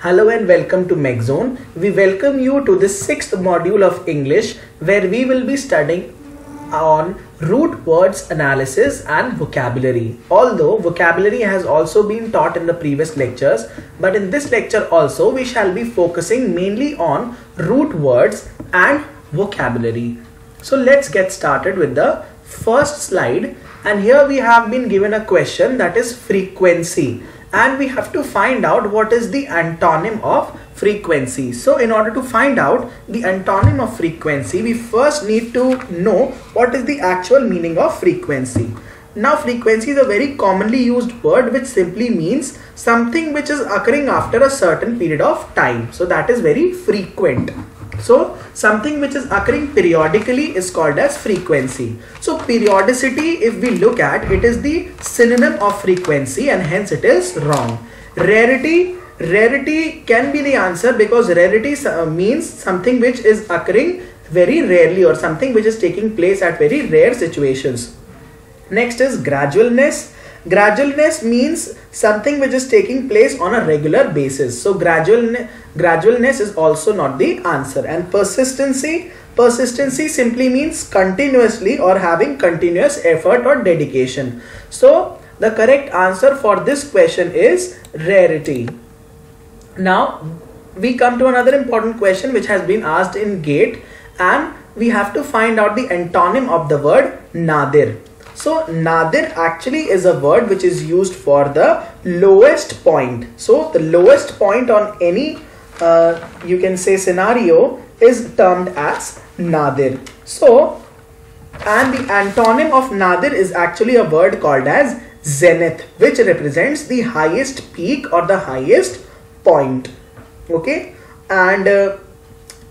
Hello and welcome to MechZone. We welcome you to the sixth module of English where we will be studying on root words analysis and vocabulary. Although vocabulary has also been taught in the previous lectures, but in this lecture also we shall be focusing mainly on root words and vocabulary. So let's get started with the first slide and here we have been given a question that is frequency and we have to find out what is the antonym of frequency. So in order to find out the antonym of frequency, we first need to know what is the actual meaning of frequency. Now frequency is a very commonly used word which simply means something which is occurring after a certain period of time. So that is very frequent. So something which is occurring periodically is called as frequency. So periodicity if we look at it is the synonym of frequency and hence it is wrong. Rarity rarity can be the answer because rarity uh, means something which is occurring very rarely or something which is taking place at very rare situations. Next is gradualness gradualness means something which is taking place on a regular basis. So gradual gradualness is also not the answer. And persistency persistency simply means continuously or having continuous effort or dedication. So the correct answer for this question is rarity. Now we come to another important question which has been asked in gate and we have to find out the antonym of the word nadir so nadir actually is a word which is used for the lowest point. So the lowest point on any uh, you can say scenario is termed as nadir. So and the antonym of nadir is actually a word called as zenith which represents the highest peak or the highest point. Okay and uh,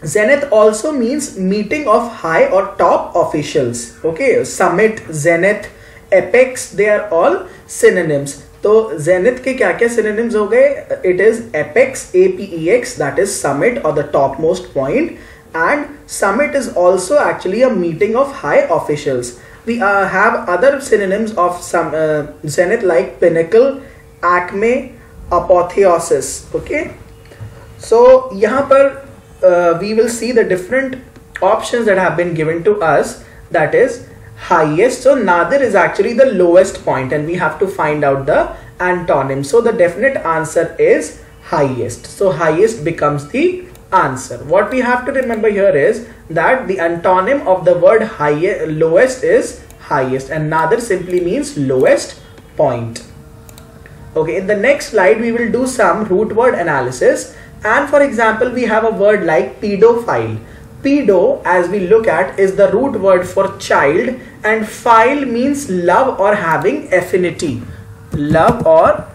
Zenith also means meeting of high or top officials. Okay, summit, zenith, apex, they are all synonyms. तो zenith के क्या क्या synonyms हो गए? It is apex A P X that is summit और the top most point and summit is also actually a meeting of high officials we have other synonyms of zenith like pinnacle acme apotheosis okay so यहाँ पर uh, we will see the different options that have been given to us. That is highest. So nadir is actually the lowest point and we have to find out the antonym. So the definite answer is highest. So highest becomes the answer. What we have to remember here is that the antonym of the word highest lowest is highest and nadir simply means lowest point. Okay in the next slide we will do some root word analysis and for example, we have a word like pedophile. Pedo, as we look at, is the root word for child and phile means love or having affinity. Love or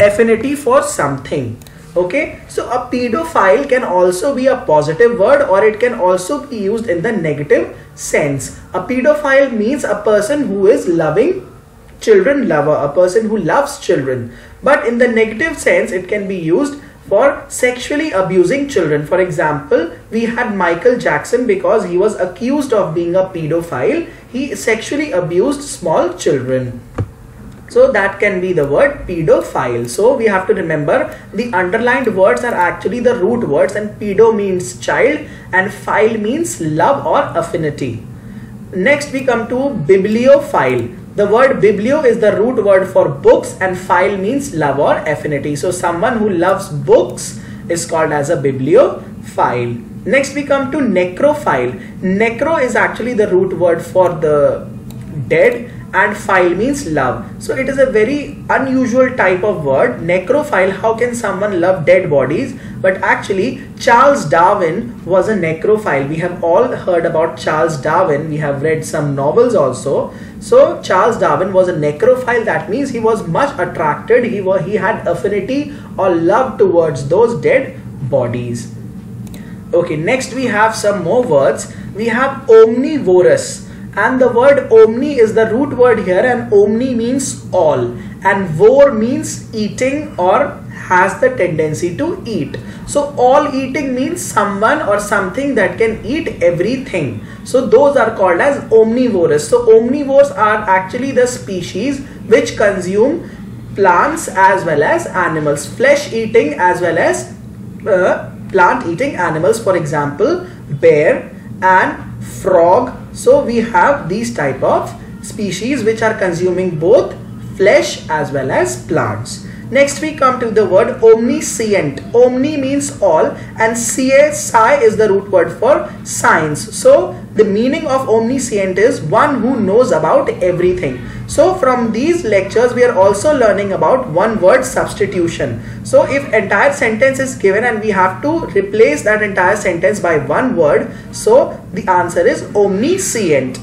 affinity for something. Okay, so a pedophile can also be a positive word or it can also be used in the negative sense. A pedophile means a person who is loving children lover, a person who loves children. But in the negative sense, it can be used for sexually abusing children. For example, we had Michael Jackson because he was accused of being a pedophile. He sexually abused small children. So that can be the word pedophile. So we have to remember the underlined words are actually the root words and pedo means child and phile means love or affinity. Next we come to bibliophile. The word biblio is the root word for books and phile means love or affinity. So someone who loves books is called as a bibliophile. Next we come to necrophile. Necro is actually the root word for the dead and phile means love. So it is a very unusual type of word. Necrophile, how can someone love dead bodies? But actually Charles Darwin was a necrophile. We have all heard about Charles Darwin. We have read some novels also. So Charles Darwin was a necrophile. That means he was much attracted. He, was, he had affinity or love towards those dead bodies. Okay, next we have some more words. We have omnivorous and the word omni is the root word here and omni means all and vor means eating or has the tendency to eat. So all eating means someone or something that can eat everything. So those are called as omnivores So omnivores are actually the species which consume plants as well as animals flesh eating as well as uh, plant eating animals for example bear and frog so we have these type of species which are consuming both flesh as well as plants Next we come to the word omniscient. Omni means all and sci is the root word for science. So the meaning of omniscient is one who knows about everything. So from these lectures we are also learning about one word substitution. So if entire sentence is given and we have to replace that entire sentence by one word. So the answer is omniscient.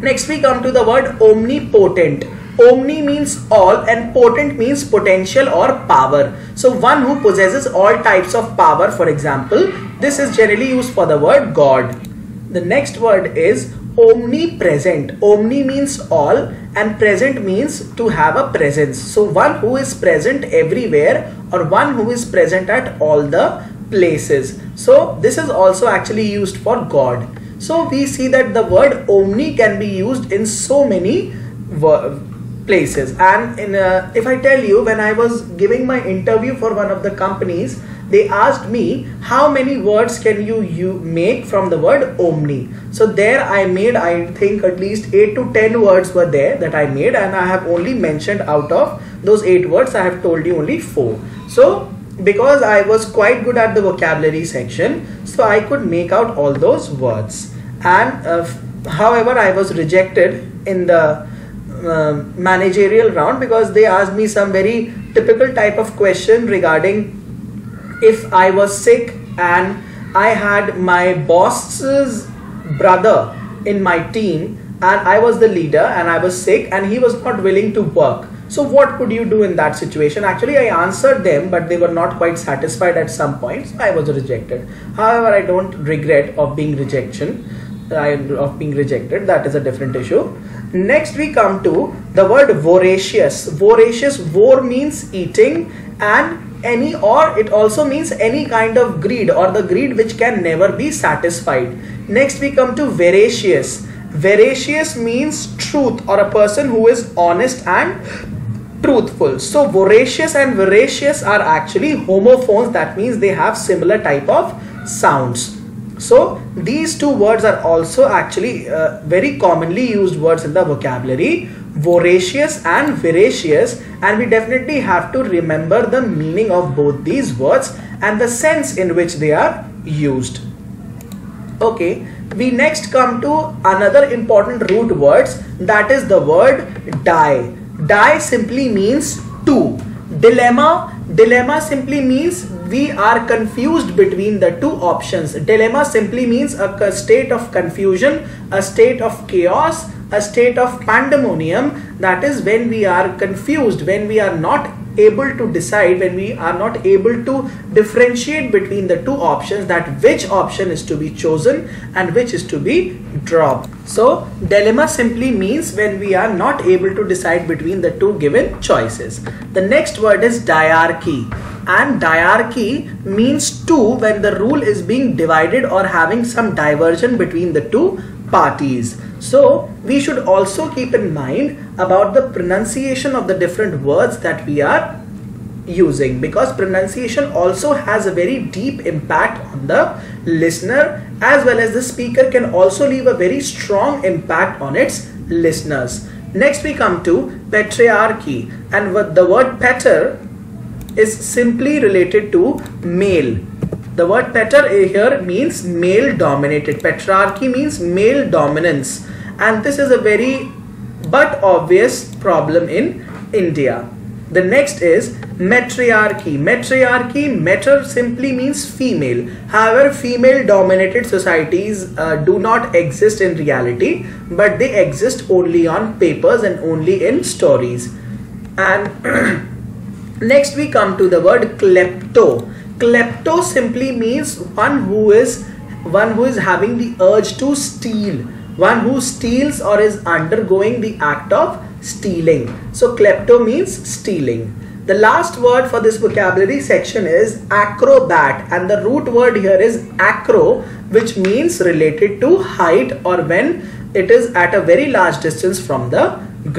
Next we come to the word omnipotent Omni means all and potent means potential or power. So one who possesses all types of power for example, this is generally used for the word God. The next word is omnipresent. Omni means all and present means to have a presence. So one who is present everywhere or one who is present at all the places. So this is also actually used for God. So we see that the word omni can be used in so many places. And in uh, if i tell you when i was giving my interview for one of the companies they asked me how many words can you, you make from the word omni? So there i made i think at least 8 to 10 words were there that i made and i have only mentioned out of those 8 words i have told you only 4 so because i was quite good at the vocabulary section so i could make out all those words. And uh, however i was rejected in the uh, managerial round because they asked me some very typical type of question regarding if I was sick and I had my boss's brother in my team and I was the leader and I was sick and he was not willing to work. So what could you do in that situation? Actually, I answered them, but they were not quite satisfied at some points. I was rejected. However, I don't regret of being rejection, of being rejected. That is a different issue. Next we come to the word voracious. Voracious, vor means eating and any or it also means any kind of greed or the greed which can never be satisfied. Next we come to veracious. Veracious means truth or a person who is honest and truthful. So voracious and veracious are actually homophones that means they have similar type of sounds. So these two words are also actually uh, very commonly used words in the vocabulary voracious and veracious and we definitely have to remember the meaning of both these words and the sense in which they are used. Okay, we next come to another important root words that is the word di. Di simply means two. Dilemma Dilemma simply means we are confused between the two options. Dilemma simply means a state of confusion, a state of chaos, a state of pandemonium. That is when we are confused, when we are not able to decide, when we are not able to differentiate between the two options that which option is to be chosen and which is to be dropped. So dilemma simply means when we are not able to decide between the two given choices. The next word is diarchy and diarchy means two when the rule is being divided or having some diversion between the two parties. So we should also keep in mind about the pronunciation of the different words that we are using because pronunciation also has a very deep impact on the listener as well as the speaker can also leave a very strong impact on its listeners. Next we come to patriarchy and the word pater is simply related to male the word pater eh, here means male dominated. Patriarchy means male dominance. And this is a very but obvious problem in India. The next is matriarchy. Matriarchy, matter simply means female. However, female dominated societies uh, do not exist in reality, but they exist only on papers and only in stories. And next we come to the word klepto klepto simply means one who is one who is having the urge to steal one who steals or is undergoing the act of stealing so klepto means stealing the last word for this vocabulary section is acrobat and the root word here is acro which means related to height or when it is at a very large distance from the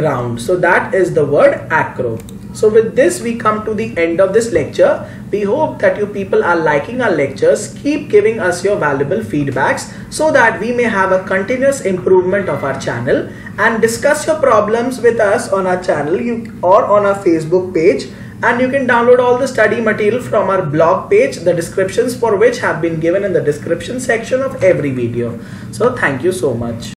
ground so that is the word acro So with this we come to the end of this lecture. We hope that you people are liking our lectures. Keep giving us your valuable feedbacks so that we may have a continuous improvement of our channel and discuss your problems with us on our channel or on our Facebook page and you can download all the study material from our blog page the descriptions for which have been given in the description section of every video. So thank you so much